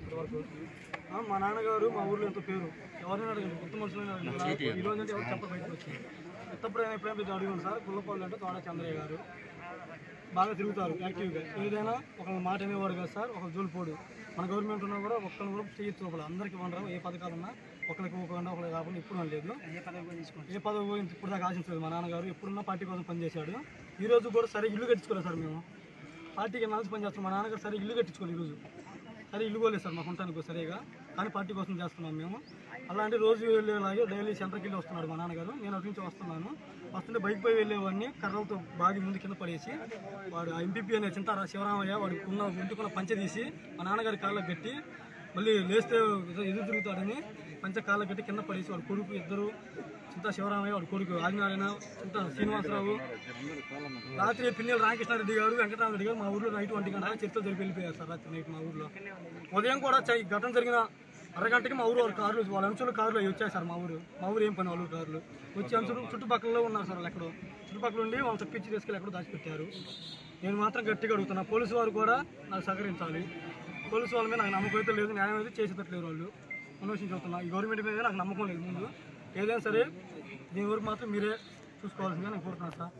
ఇప్పటి వరకు ఆ, మా నాన్నగారు మా ఊర్లో ఎంతో పేరు. ఎవరైనా అడగండి కొత్త మనుషులైనా రోజు అంటే ఎవరు చెప్ప బయటకు వచ్చి. ఎత్తప్పుడు ఎప్పుడైనా అడిగాను సార్ గుల్లపాలు అంటే తోడ చంద్రయ్య గారు. బాగా తిరుగుతారు యాక్టివ్గా. ఏదైనా ఒక మాట అనేవాడు కదా సార్ ఒక జోలిపోడు. మన గవర్నమెంట్ ఉన్నా కూడా ఒక్కరిని కూడా చెయ్యి చూపలు. అందరికీ ఉండరు ఏ పథకాలు ఉన్నా ఒకరికి ఇవ్వకుండా ఒకరికి కాకుండా ఇప్పుడు లేదు ఏ పదవి ఏ పదవి గురించి ఇప్పుడు దాకా ఆశించలేదు. మా నాన్నగారు ఎప్పుడున్నా పార్టీ కోసం పనిచేశాడు. ఈ రోజు కూడా సరే ఇల్లు కట్టించుకోలేదు సార్ మేము. పార్టీకి మంచి పని చేస్తాం మా నాన్నగారు సరే ఇల్లు కట్టించుకోలేదు ఈరోజు. సరే ఇల్లు పోలేదు సార్ మాకు ఉంటానికి సరిగా. కానీ పార్టీ కోసం చేస్తున్నాం మేము. అలాంటి రోజు వెళ్ళేలాగే డైలీ సెంటర్కి వెళ్ళి వస్తున్నాడు మా నాన్నగారు. నేను అటు నుంచి వస్తున్నాను. వస్తుంటే బైక్ పై వెళ్ళేవాడిని. కర్రలతో బాగి ముందు కింద పడేసి వాడు ఎంపీపీ అనే చింతారా శివరామయ్య వాడు ఉన్న ఇంటికున్న పంచ తీసి మా నాన్నగారి కాళ్ళకు కట్టి మళ్ళీ లేస్తే ఎదురు తిరుగుతాడని పంచ గట్టి కింద పడేసి వాడు కొడుకు ఇద్దరు చింతా శివరామయ్య వాడు కొడుకు ఆదినారాయణ చింతా శ్రీనివాసరావు. రాత్రి పిల్లలు రామకృష్ణారెడ్డి గారు వెంకటరామరెడ్డి గారు మా ఊర్లో నైట్ వంటి గంట చరిత్ర జరిపి వెళ్ళిపోయారు సార్ రాత్రి నైట్ మా ఊర్లో. ఉదయం కూడా ఘటన జరిగిన అరగంటకి మా ఊరు వాళ్ళ కార్లు వాళ్ళ అంచులు కార్లు అవి వచ్చాయి సార్ మా ఊరు. మా ఊరు ఏం పని వాళ్ళు కార్లు. వచ్చి అంచులు చుట్టుపక్కల ఉన్నారు సార్ వాళ్ళు ఎక్కడో. చుట్టుపక్కల ఉండి వాళ్ళు తప్పించి తీసుకెళ్ళి ఎక్కడో దాచిపెట్టారు. నేను మాత్రం గట్టిగా అడుగుతున్నా పోలీసు వారు కూడా నాకు సహకరించాలి. పోలీసు వాళ్ళ మీద నాకు నమ్మకం అయితే లేదు న్యాయం అయితే చేసేటట్లేరు వాళ్ళు. అన్వేషణ చూస్తున్నా ఈ గవర్నమెంట్ మీద నాకు నమ్మకం లేదు ముందు. ఏదైనా సరే దీని వరకు మాత్రం మీరే చూసుకోవాల్సిందిగా నేను కోరుతున్నాను సార్.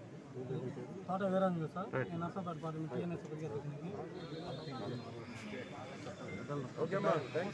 తోట వేరే ఉంది కదా సార్ నేను నర్సాపేట పార్టీ టీఎన్ఎస్